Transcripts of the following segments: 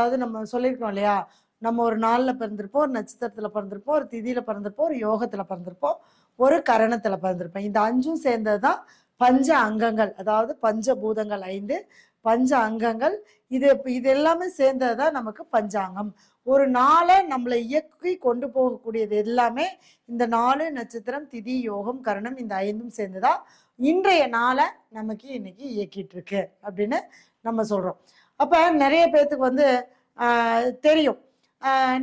அதாவது நம்ம சொல்லியிருக்கோம் இல்லையா? நம்ம ஒரு நாளில் பிறந்திருப்போம் ஒரு நட்சத்திரத்தில் பிறந்திருப்போம் ஒரு திதியில் பிறந்திருப்போம் ஒரு யோகத்தில் பிறந்திருப்போம் ஒரு கரணத்தில் பிறந்திருப்போம். இந்த அஞ்சும் சேர்ந்தது தான் பஞ்ச அங்கங்கள் அதாவது பஞ்ச பூதங்கள் ஐந்து பஞ்ச அங்கங்கள். இது இது எல்லாமே சேர்ந்தது தான் நமக்கு பஞ்சாங்கம். ஒரு நாளை நம்மளை இயக்கி கொண்டு போகக்கூடியது எல்லாமே இந்த நாலு நட்சத்திரம் திதி யோகம் கரணம் இந்த ஐந்தும் சேர்ந்துதான் இன்றைய நாளை நமக்கு இன்னைக்கு இயக்கிட்டு இருக்கு அப்படின்னு நம்ம சொல்றோம். அப்ப நிறைய பேர்த்துக்கு வந்து தெரியும்.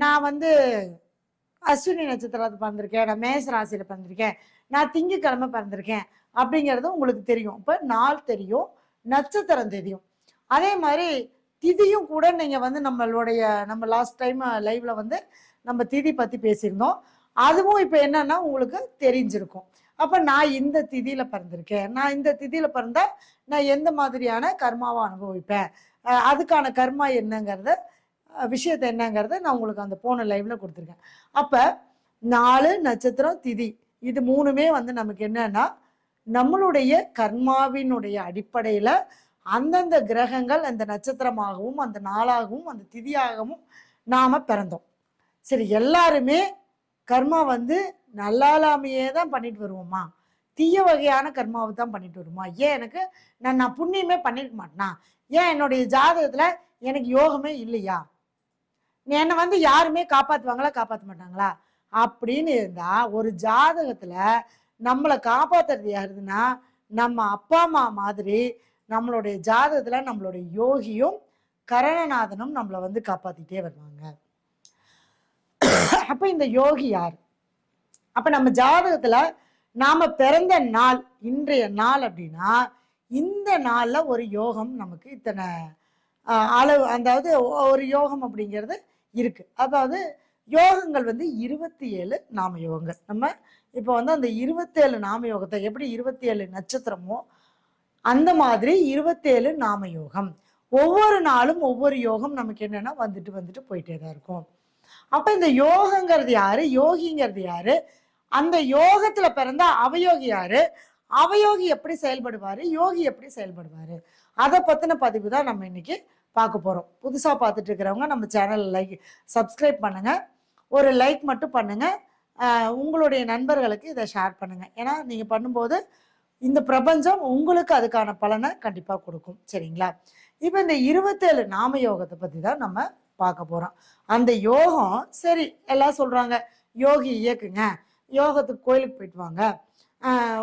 நான் வந்து அஸ்வினி நட்சத்திரத்தை பிறந்திருக்கேன். நான் மேச ராசியில் பிறந்திருக்கேன். நான் திங்கக்கிழமை பிறந்திருக்கேன். அப்படிங்கிறது உங்களுக்கு தெரியும். இப்போ நாள் தெரியும் நட்சத்திரம் தெரியும். அதே மாதிரி திதியும் கூட நீங்கள் வந்து நம்மளுடைய நம்ம லாஸ்ட் டைம் லைவ்ல வந்து நம்ம திதி பற்றி பேசியிருந்தோம். அதுவும் இப்போ என்னன்னா உங்களுக்கு தெரிஞ்சிருக்கும். அப்போ நான் இந்த திதியில பிறந்திருக்கேன். நான் இந்த திதியில பிறந்தா நான் எந்த மாதிரியான கர்மாவை அனுபவிப்பேன்? அதுக்கான கர்மா என்னங்கிறத விஷயத்தை என்னங்கிறத நான் உங்களுக்கு அந்த போன லைவ்ல கொடுத்துருக்கேன். அப்போ நாலு நட்சத்திரம் திதி. இது மூணுமே வந்து நமக்கு என்னன்னா நம்மளுடைய கர்மாவினுடைய அடிப்படையில் அந்தந்த கிரகங்கள் அந்த நட்சத்திரமாகவும் அந்த நாளாகவும் அந்த திதியாகவும் நாம் பிறந்தோம். சரி எல்லாருமே கர்மா வந்து நல்லாலாமையே தான் பண்ணிட்டு வருவோமா? தீய வகையான கர்மாவை தான் பண்ணிட்டு வருமா? ஏன் எனக்கு நான் நான் புண்ணியமே பண்ணிருக்க மாட்டேனா? ஏன் என்னுடைய ஜாதகத்தில் எனக்கு யோகமே இல்லையா? என்னை வந்து யாருமே காப்பாற்றுவாங்களா காப்பாற்ற மாட்டாங்களா அப்படின்னு இருந்தா ஒரு ஜாதகத்துல நம்மளை காப்பாத்துறது யாருதுன்னா நம்ம அப்பா அம்மா மாதிரி நம்மளுடைய ஜாதகத்துல நம்மளுடைய யோகியும் கரணநாதனும் நம்மளை வந்து காப்பாத்திட்டே வருவாங்க. அப்ப இந்த யோகி யார்? அப்ப நம்ம ஜாதகத்துல நாம பிறந்த நாள் இன்றைய நாள் அப்படின்னா இந்த நாள்ல ஒரு யோகம் நமக்கு இத்தனை அளவு அதாவது ஒரு யோகம் அப்படிங்கிறது இருக்கு. அதாவது யோகங்கள் வந்து இருபத்தி ஏழு நாம யோகங்கள் நம்ம இப்போ வந்து அந்த இருபத்தேழு நாம யோகத்தை எப்படி இருபத்தி ஏழு நட்சத்திரமோ அந்த மாதிரி இருபத்தேழு நாம யோகம் ஒவ்வொரு நாளும் ஒவ்வொரு யோகம் நமக்கு என்னன்னா வந்துட்டு வந்துட்டு போயிட்டே தான் இருக்கும். அப்ப இந்த யோகங்கிறது யாரு? யோகிங்கிறது யாரு? அந்த யோகத்துல பிறந்த அவயோகி யாரு? அவயோகி எப்படி செயல்படுவாரு? யோகி எப்படி செயல்படுவாரு? அதை பத்தின பதிவு தான் நம்ம இன்னைக்கு பார்க்க போகிறோம் புதுசாக பார்த்துட்டு இருக்கிறவங்க நம்ம சேனலில் லைக் சப்ஸ்கிரைப் பண்ணுங்கள் ஒரு லைக் மட்டும் பண்ணுங்கள் உங்களுடைய நண்பர்களுக்கு இதை ஷேர் பண்ணுங்கள் ஏன்னா நீங்கள் பண்ணும்போது இந்த பிரபஞ்சம் உங்களுக்கு அதுக்கான பலனை கண்டிப்பாக கொடுக்கும். சரிங்களா? இப்போ இந்த இருபத்தேழு நாம யோகத்தை பற்றி தான் நம்ம பார்க்க போகிறோம் அந்த யோகம் சரி எல்லாம் சொல்கிறாங்க யோகி இயக்குங்க. யோகத்துக்கு கோயிலுக்கு போயிட்டு வாங்க.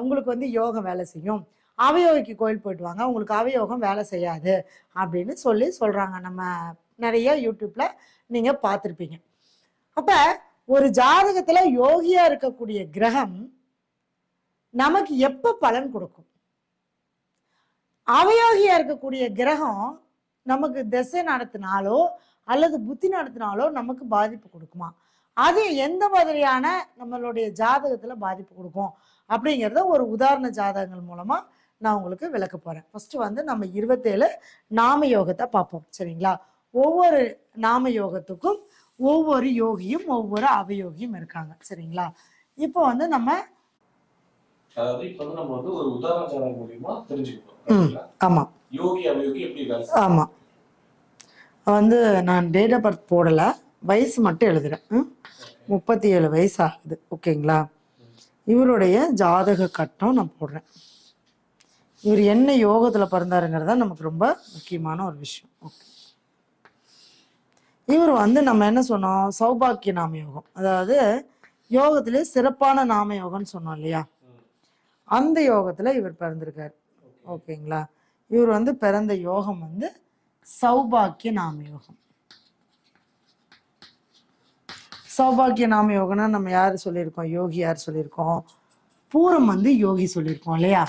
உங்களுக்கு வந்து யோகம் வேலை செய்யும். அவயோகிக்கு கோயில் போயிட்டு வாங்க உங்களுக்கு அவயோகம் வேலை செய்யாது அப்படின்னு சொல்லி சொல்கிறாங்க நம்ம நிறைய யூடியூப்பில் நீங்கள் பார்த்துருப்பீங்க. அப்போ ஒரு ஜாதகத்தில் யோகியாக இருக்கக்கூடிய கிரகம் நமக்கு எப்போ பலன் கொடுக்கும்? அவயோகியாக இருக்கக்கூடிய கிரகம் நமக்கு திசை நடத்தினாலோ அல்லது புத்தி நடத்தினாலோ நமக்கு பாதிப்பு கொடுக்குமா? அது எந்த மாதிரியான நம்மளுடைய ஜாதகத்தில் பாதிப்பு கொடுக்கும்? அப்படிங்கிறத ஒரு உதாரண ஜாதகங்கள் மூலமாக நான் உங்களுக்கு விளக்க போறேன். ஃபர்ஸ்ட் வந்து நம்ம இருபத்தேழு நாம யோகத்தை பார்ப்போம். சரிங்களா? ஒவ்வொரு நாம யோகத்துக்கும் ஒவ்வொரு யோகியும் ஒவ்வொரு அவயோகியும் இருக்காங்க. சரிங்களா? இப்போ வந்து நம்ம அதாவது இப்ப வந்து நம்ம வந்து ஒரு உதாரண ஜாதகம் மூலியமா தெரிஞ்சுக்கிட்டோம். ம். சரிங்களா? ஆமா. யோகி அவயோகி எப்படி வேலை செய்யும்? ஆமா. வந்து நான் டேட் ஆஃப் பர்த் போடல. வயசு மட்டும் எழுதுறேன்? முப்பத்தி ஏழு வயசு ஆகுது. ஓகேங்களா? இவருடைய ஜாதக கட்டம் நான் போடுறேன். இவர் என்ன யோகத்துல பிறந்தாருங்கிறது தான் நமக்கு ரொம்ப முக்கியமான ஒரு விஷயம். ஓகே இவர் வந்து நம்ம என்ன சொன்னோம்? சௌபாக்கிய நாம யோகம். அதாவது யோகத்திலே சிறப்பான நாம யோகம்னு சொன்னோம் இல்லையா? அந்த யோகத்துல இவர் பிறந்திருக்கார். ஓகேங்களா? இவர் வந்து பிறந்த யோகம் வந்து சௌபாக்கிய நாம யோகம். சௌபாக்கிய நாம யோகம்னா நம்ம யார் சொல்லியிருக்கோம்? யோகி யார் சொல்லியிருக்கோம். பூரம் வந்து யோகி சொல்லியிருக்கோம் இல்லையா?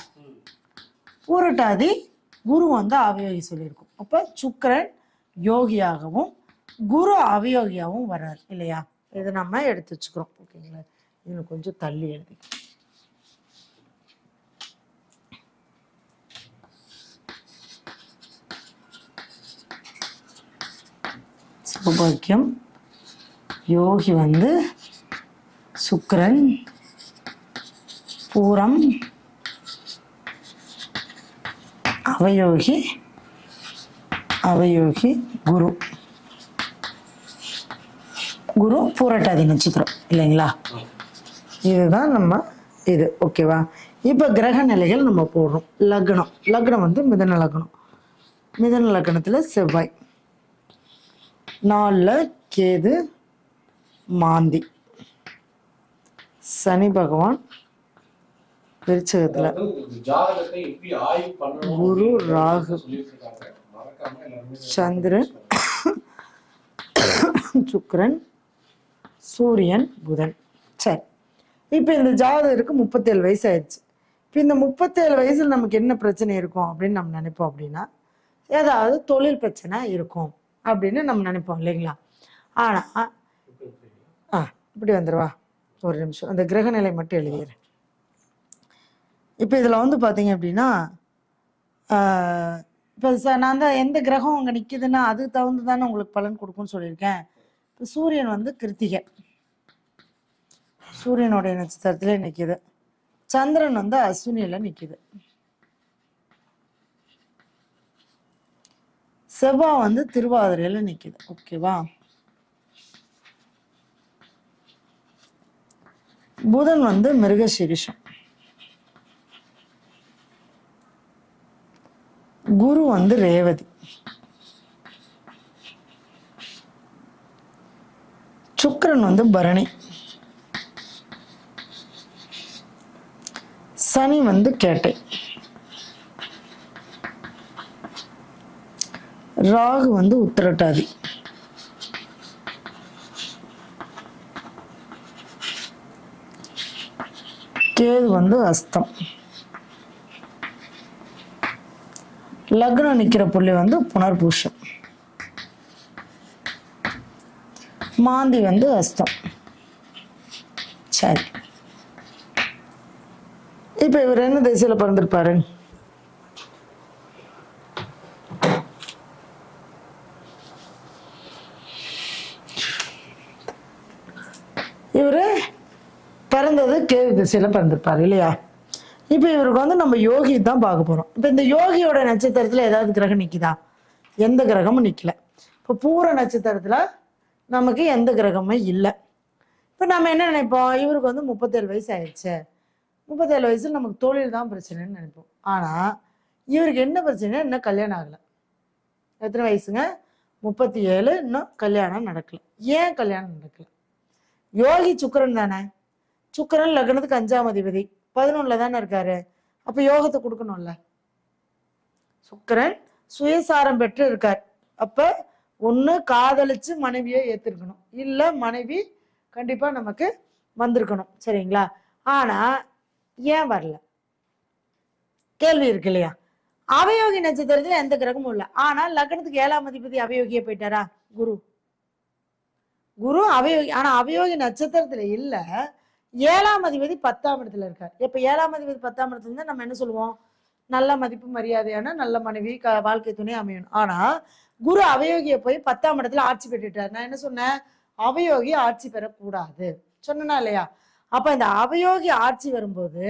பூரட்டாதி குரு வந்து அவயோகி சொல்லியிருக்கும். அப்போ சுக்கரன் யோகியாகவும் குரு அவயோகியாகவும் வர்றார் இல்லையா? இதை நம்ம எடுத்து வச்சுக்கிறோம். ஓகேங்களா? இதில் கொஞ்சம் தள்ளி எழுதி. சௌபாக்கியம் யோகி வந்து சுக்கரன் பூரம் அவயோகி அவயோகி குரு. குரு பூரட்டாதி நட்சத்திரம் இல்லைங்களா? இதுதான் நம்ம இது ஓகேவா? இப்போ கிரக நிலைகள் நம்ம போடுறோம். லக்னம். லக்னம் வந்து மிதன லக்னம். மிதன லக்னத்தில் செவ்வாய். நாலில் கேது மாந்தி. சனி பகவான் விருச்சகத்துல. குரு, ராகு. சந்திரன். சுக்கரன். சூரியன் புதன். சரி. இப்போ இந்த ஜாதகருக்கு முப்பத்தேழு வயசு ஆயிடுச்சு இப்போ இந்த முப்பத்தேழு வயசுல நமக்கு என்ன பிரச்சனை இருக்கும் அப்படின்னு நம்ம நினைப்போம் அப்படின்னா ஏதாவது தொழில் பிரச்சனை இருக்கும் அப்படின்னு நம்ம நினைப்போம் இல்லைங்களா? ஆனால் ஆ இப்படி வந்துருவா ஒரு நிமிஷம். அந்த கிரகநிலை மட்டும் எழுதிடுறேன் இப்போ இதில் வந்து பார்த்தீங்க அப்படின்னா இப்போ சார் நான் தான் எந்த கிரகம் அங்கே நிற்கிதுன்னா அதுக்கு தகுந்து தானே உங்களுக்கு பலன் கொடுக்கும்னு சொல்லியிருக்கேன். இப்போ சூரியன் வந்து கிருத்திகை. சூரியனுடைய நட்சத்திரத்திலே நிற்கிது சந்திரன் வந்து அஸ்வினியில் நிற்கிது செவ்வாய் வந்து திருவாதிரையில் நிற்கிது ஓகேவா புதன் வந்து மிருகசீரிஷம். குரு வந்து ரேவதி. சுக்கரன் வந்து பரணி. சனி வந்து கேட்டை. ராகு வந்து உத்திரட்டாதி. கேது வந்து அஸ்தம். லக்னம் நிக்கிற புள்ளி வந்து புனர்பூஷம் மாந்தி வந்து அஸ்தம். சரி. இப்ப இவர் என்ன திசையில பிறந்திருப்பாரு? இவரு பிறந்தது கேது திசையில பிறந்திருப்பாரு இல்லையா? இப்போ இவருக்கு வந்து நம்ம யோகி தான் பார்க்க போகிறோம் இப்போ இந்த யோகியோட நட்சத்திரத்தில் ஏதாவது கிரகம் நிற்கிதா எந்த கிரகமும் நிற்கலை இப்போ பூர நட்சத்திரத்தில் நமக்கு எந்த கிரகமும் இல்லை. இப்போ நம்ம என்ன நினைப்போம்? இவருக்கு வந்து முப்பத்தேழு வயசு ஆயிடுச்சு. முப்பத்தேழு வயசில் நமக்கு தொழில் தான் பிரச்சனைன்னு நினைப்போம். ஆனால் இவருக்கு என்ன பிரச்சனை இன்னும் கல்யாணம் ஆகலை. எத்தனை வயசுங்க? முப்பத்தி ஏழு இன்னும் கல்யாணம் நடக்கல. ஏன் கல்யாணம் நடக்கல? யோகி சுக்கரன் தானே. சுக்கரன் லக்னத்துக்கு அஞ்சாம் அதிபதி. பதினொன்னுல தானே இருக்காரு. அப்போ யோகத்தை கொடுக்கணும்ல. சுக்கரன் சுயசாரம் பெற்று இருக்கார். அப்போ ஒன்று காதலிச்சு மனைவியை ஏற்றிருக்கணும் இல்லை மனைவி கண்டிப்பாக நமக்கு வந்திருக்கணும். சரிங்களா? ஆனால் ஏன் வரல? கேள்வி இருக்கு இல்லையா? அவயோகி நட்சத்திரத்தில் எந்த கிரகமும் இல்லை. ஆனால் லக்னத்துக்கு ஏழாம் அதிபதி அவயோகியே போயிட்டாரா? குரு. குரு அவயோகி ஆனால் அவயோகி நட்சத்திரத்தில் இல்லை. ஏழாம் அதிபதி பத்தாம் இடத்துல இருக்கார். இப்போ ஏழாம் அதிபதி பத்தாம் இடத்துல இருந்தால் நம்ம என்ன சொல்லுவோம்? நல்ல மதிப்பு மரியாதையான நல்ல மனைவி க- வாழ்க்கை துணை அமையணும். ஆனால் குரு அவயோகியை போய் பத்தாம் இடத்துல ஆட்சி பெற்றுட்டார். நான் என்ன சொன்னேன்? அவயோகி ஆட்சி பெறக்கூடாது. சொன்னனா இல்லையா? அப்போ இந்த அவயோகி ஆட்சி வரும்போது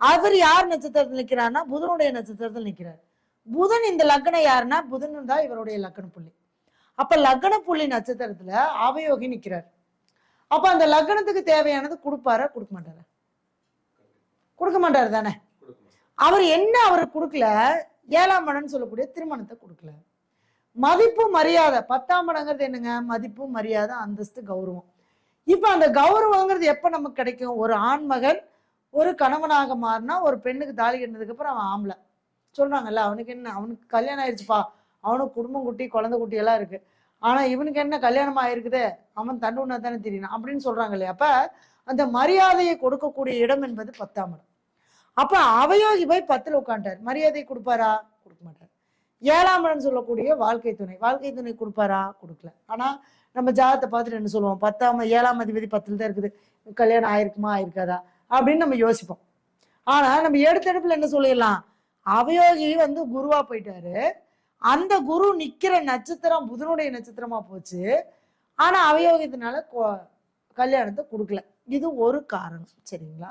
அவர் யார் நட்சத்திரத்தில் நிக்கிறார்னா புதனுடைய நட்சத்திரத்தில் நிற்கிறார் புதன் இந்த லக்னம் யாருன்னா புதன் தான் இவருடைய லக்ன புள்ளி அப்ப லக்ன புள்ளி நட்சத்திரத்துல அவயோகி நிற்கிறார் அப்ப அந்த லக்னத்துக்கு தேவையானது கொடுப்பாரா? கொடுக்க மாட்டாரா? கொடுக்க மாட்டாரு தானே? அவர் என்ன அவர் கொடுக்கல? ஏழாம் மடம்னு சொல்லக்கூடிய திருமணத்தை கொடுக்கல. மதிப்பு மரியாதை பத்தாம் மடங்கிறது என்னங்க? மதிப்பு மரியாதை அந்தஸ்து கௌரவம். இப்ப அந்த கௌரவங்கிறது எப்ப நமக்கு கிடைக்கும்? ஒரு ஆண்மகன் ஒரு கணவனாக மாறினா ஒரு பெண்ணுக்கு தாலி கட்டினதுக்கு அப்புறம் அவன் ஆம்பளை. சொல்றாங்கல்ல அவனுக்கு என்ன? அவனுக்கு கல்யாணம் ஆயிடுச்சுப்பா அவனுக்கு குடும்பம் குட்டி குழந்தை குட்டி எல்லாம் இருக்கு. ஆனா இவனுக்கு என்ன கல்யாணம் ஆயிருக்குது? அவன் தண்டு உண்ணா தானே தெரியணும் அப்படின்னு சொல்றாங்க இல்லையா அப்ப அந்த மரியாதையை கொடுக்கக்கூடிய இடம் என்பது பத்தாம் இடம். அப்ப அவயோகி போய் பத்துல உட்காண்டார் மரியாதை கொடுப்பாரா? கொடுக்க மாட்டார். ஏழாம் இடம் சொல்லக்கூடிய வாழ்க்கை துணை. வாழ்க்கை துணை கொடுப்பாரா? கொடுக்கல. ஆனா நம்ம ஜாதத்தை பார்த்துட்டு என்ன சொல்லுவோம்? பத்தாம் ஏழாம் அதிபதி பத்துல தான் இருக்குது. கல்யாணம் ஆயிருக்குமா? ஆயிருக்காதா? அப்படின்னு நம்ம யோசிப்போம். ஆனா நம்ம எடுத்தெடுப்புல என்ன சொல்லிடலாம்? அவயோகி வந்து குருவா போயிட்டாரு. அந்த குரு நிக்கிற நட்சத்திரம் புதனுடைய நட்சத்திரமா போச்சு. ஆனா அவயோகத்தினால கல்யாணத்தை கொடுக்கல. இது ஒரு காரணம். சரிங்களா?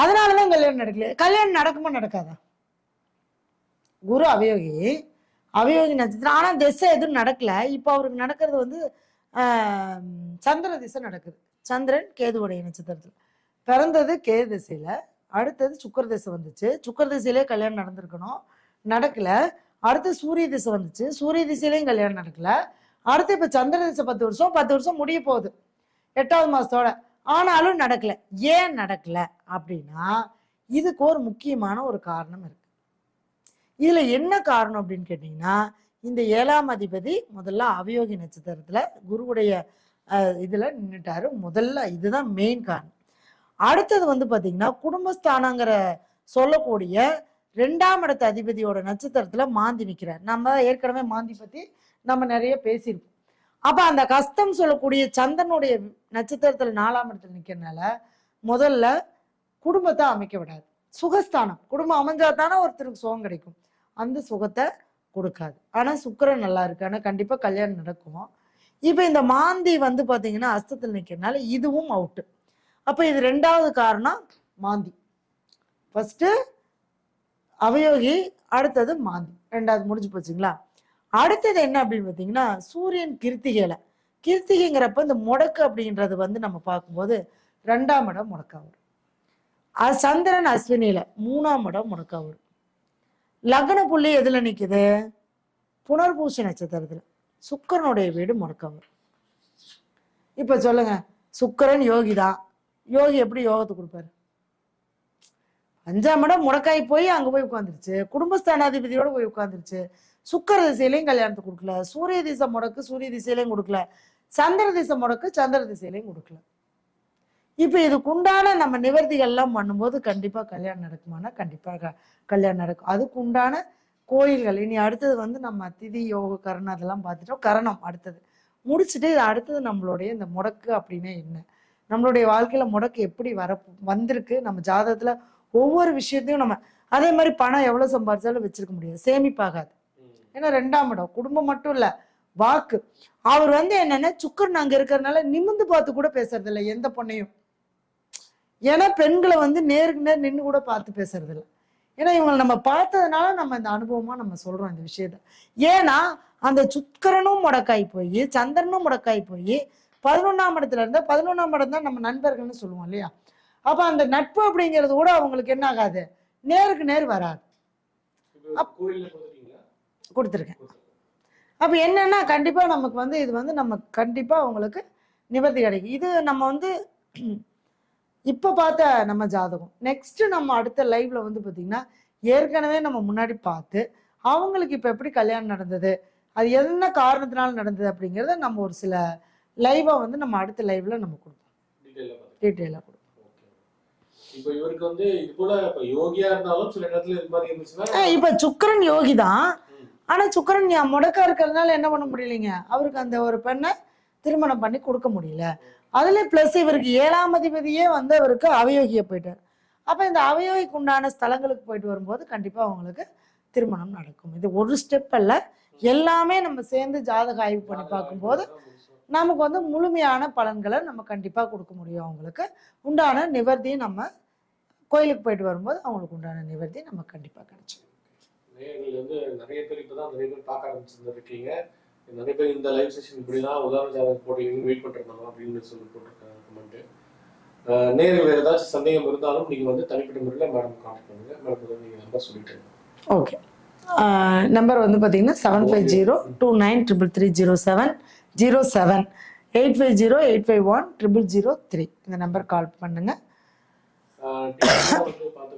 அதனாலதான் கல்யாணம் நடக்கல. கல்யாணம் நடக்குமா நடக்காதா? குரு அவயோகி அவயோகி நட்சத்திரம். ஆனா திசை எதுவும் நடக்கல. இப்ப அவருக்கு நடக்கிறது வந்து சந்திர திசை நடக்குது. சந்திரன் கேதுவுடைய நட்சத்திரத்தில். பிறந்தது கேது திசையில அடுத்தது சுக்கர திசை வந்துச்சு. சுக்கர திசையிலே கல்யாணம் நடந்திருக்கணும். நடக்கல. அடுத்து சூரிய திசை வந்துச்சு. சூரிய திசையிலையும் கல்யாணம் நடக்கல. அடுத்து இப்போ சந்திர திசை பத்து வருஷம் பத்து வருஷம் முடிய போகுது. எட்டாவது மாதத்தோட ஆனாலும் நடக்கல. ஏன் நடக்கல? அப்படின்னா இதுக்கு ஒரு முக்கியமான ஒரு காரணம் இருக்கு. இதுல என்ன காரணம் அப்படின்னு கேட்டீங்கன்னா இந்த ஏழாம் அதிபதி முதல்ல அவயோகி நட்சத்திரத்துல குருவுடைய இதில் இதுல முதல்ல இதுதான் மெயின் காரணம். அடுத்தது வந்து பாத்தீங்கன்னா குடும்பஸ்தானங்கிற சொல்லக்கூடிய ரெண்டாம் இடத்து அதிபதியோட நட்சத்திரத்துல மாந்தி நிக்கிறார். நம்ம ஏற்கனவே மாந்தி பத்தி நம்ம நிறைய பேசியிருப்போம். அப்ப அந்த கஷ்டம் சொல்லக்கூடிய சந்தனுடைய நட்சத்திரத்துல நாலாம் இடத்துல நிக்கிறனால முதல்ல குடும்பத்தை அமைக்க விடாது. சுகஸ்தானம். குடும்பம் அமைஞ்சா தானே ஒருத்தருக்கு சுகம் கிடைக்கும். அந்த சுகத்தை கொடுக்காது. ஆனா சுக்கரன் நல்லா இருக்கு ஆனா கண்டிப்பா கல்யாணம் நடக்கும். இப்ப இந்த மாந்தி வந்து பாத்தீங்கன்னா அஸ்தத்தில் நிக்கிறனால இதுவும் அவுட்டு அப்ப இது ரெண்டாவது காரணம் மாந்தி. ஃபர்ஸ்ட் அவயோகி அடுத்தது மாந்தி. ரெண்டாவது முடிஞ்சு போச்சுங்களா? அடுத்தது என்ன அப்படின்னு பார்த்தீங்கன்னா சூரியன் கிருத்திகையில. கிருத்திகைங்கிறப்ப இந்த முடக்கு அப்படின்றது வந்து நம்ம பார்க்கும்போது ரெண்டாம் இடம் முடக்கா வரும். சந்திரன் அஸ்வினியில மூணாம் இடம் முடக்கா வரும். லக்ன புள்ளி எதுல நிக்குது? புனர்பூசி நட்சத்திரத்துல. சுக்கரனுடைய வீடு முடக்கா வரும். இப்ப சொல்லுங்க சுக்கரன் யோகி தான் யோகி எப்படி யோகத்தை கொடுப்பாரு? அஞ்சாம் இடம் முடக்காய் போய் அங்க போய் உட்காந்துருச்சு குடும்பஸ்தானாதிபதியோட போய் உட்காந்துருச்சு சுக்கர திசையிலையும் கல்யாணத்தை கொடுக்கல. சூரிய திசை முடக்கு சூரிய திசையிலையும் கொடுக்கல. சந்திர திசை முடக்கு சந்திர திசையிலையும் கொடுக்கல. இப்ப இதுக்குண்டான நம்ம நிவர்த்திகள்லாம் பண்ணும்போது கண்டிப்பாக கல்யாணம் நடக்குமானா கண்டிப்பாக க- கல்யாணம் நடக்கும். அதுக்கு உண்டான கோயில்கள். இனி அடுத்தது வந்து நம்ம திதி யோக கரணம் அதெல்லாம் பார்த்துட்டோம். கரணம் அடுத்தது. முடிச்சுட்டு அடுத்தது நம்மளுடைய இந்த முடக்கு அப்படின்னா என்ன? நம்மளுடைய வாழ்க்கையில முடக்கு எப்படி வர வந்திருக்கு? நம்ம ஜாதகத்தில் ஒவ்வொரு விஷயத்தையும் நம்ம அதே மாதிரி பணம் எவ்வளவு சம்பாதிச்சாலும் வச்சிருக்க முடியாது. சேமிப்பாகாது. ஏன்னா ரெண்டாம் இடம். குடும்பம் மட்டும் இல்ல வாக்கு. அவர் வந்து என்னன்னா சுக்கரன் அங்க இருக்கிறதுனால நிமிந்து பார்த்து கூட பேசுறது இல்ல எந்த பொண்ணையும். ஏன்னா பெண்களை வந்து நேருக்கு நேர் நின்று கூட பார்த்து பேசுறது இல்ல. ஏன்னா இவங்களை நம்ம பார்த்ததுனால நம்ம இந்த அனுபவமா நம்ம சொல்றோம் இந்த விஷயத்த. ஏன்னா அந்த சுக்கரனும் முடக்காய் போய் சந்திரனும் முடக்காய் போய் பதினொன்னாம் இடத்துல இருந்தா பதினொன்னாம் இடம் தான் நம்ம நண்பர்கள்னு சொல்லுவோம் இல்லையா? அப்ப அந்த நட்பு அப்படிங்கிறது கூட அவங்களுக்கு என்ன ஆகாது? நேருக்கு நேர் வராது. கொடுத்துருக்கேன். அப்ப என்னன்னா கண்டிப்பா நமக்கு வந்து இது வந்து நம்ம கண்டிப்பா அவங்களுக்கு நிவர்த்தி கிடைக்கும். இது நம்ம வந்து இப்ப பார்த்த நம்ம ஜாதகம். நெக்ஸ்ட் நம்ம அடுத்த லைவ்ல வந்து பாத்தீங்கன்னா ஏற்கனவே நம்ம முன்னாடி பார்த்து அவங்களுக்கு இப்ப எப்படி கல்யாணம் நடந்தது அது என்ன காரணத்தினால நடந்தது அப்படிங்கறத நம்ம ஒரு சில லைவா வந்து நம்ம அடுத்த லைவ்ல நம்ம கொடுப்போம். டீட்டெயிலாக கொடுப்போம். இப்போ இவருக்கு வந்து இது போல இப்ப யோகியா இருந்தாலும் சில நேரத்துல இது மாதிரி இருந்துச்சுன்னா ஆஹ் இப்ப சுக்கிரன் யோகி தான். ஆனா சுக்கிரன் முடக்கா இருக்கிறதுனால என்ன பண்ண முடியலைங்க? அவருக்கு அந்த ஒரு பெண்ணை திருமணம் பண்ணி கொடுக்க முடியல. அதுல பிளஸ் இவருக்கு ஏழாம் அதிபதியே வந்து அவருக்கு அவயோகிய போயிட்டார். அப்ப இந்த அவயோகிக்கு உண்டான ஸ்தலங்களுக்கு போயிட்டு வரும்போது கண்டிப்பா அவங்களுக்கு திருமணம் நடக்கும். இது ஒரு ஸ்டெப் அல்ல. எல்லாமே நம்ம சேர்ந்து ஜாதக ஆய்வு பண்ணி பார்க்கும்போது நமக்கு வந்து முழுமையான பலன்களை நம்ம கண்டிப்பா கொடுக்க முடியும் அவங்களுக்கு. உண்டான நிவர்த்தியும் நம்ம கோயிலுக்கு போயிட்டு வரும்போது அவங்களுக்கு உண்டான நிவர்த்தி நம்ம கண்டிப்பா கிடைச்சிடும் நேயர்கள் வந்து நிறைய பேர் இப்பதான் நிறைய பேர் பார்க்க ஆரம்பிச்சிருந்துருக்கீங்க. நிறைய பேர் இந்த லைவ் செஷன் இப்படிதான் உதாரண ஜாதகம் போடுவீங்க வெயிட் பண்ணிருந்தாங்க அப்படின்னு சொல்லி போட்டிருக்காங்க கமெண்ட் நேரில் வேறு ஏதாச்சும் சந்தேகம் இருந்தாலும் நீங்க வந்து தனிப்பட்ட முறையில் மேடம் கான்டாக்ட் பண்ணுங்க. மேடம் நீங்க நம்பர் சொல்லிட்டு ஓகே நம்பர் வந்து பார்த்தீங்கன்னா seven five zero two nine triple three zero seven zero seven eight five zero eight five one triple zero three இந்த நம்பர் கால் பண்ணுங்க. வந்து